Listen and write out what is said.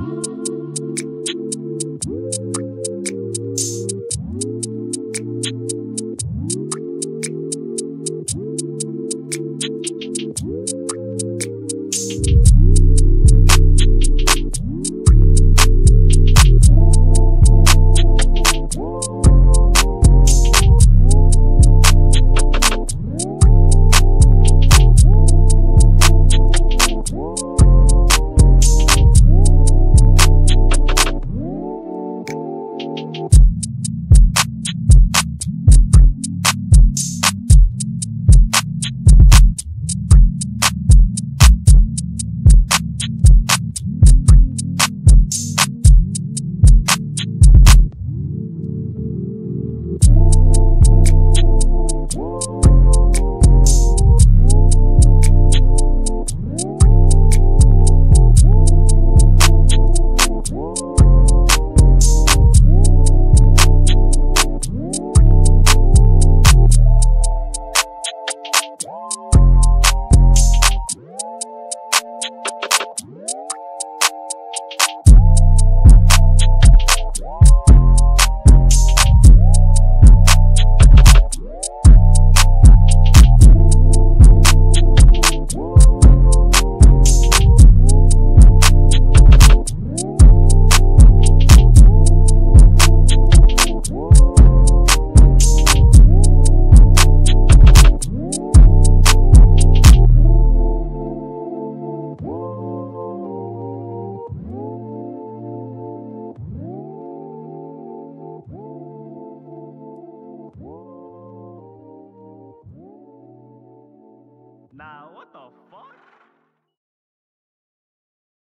Música Nah, what the fuck?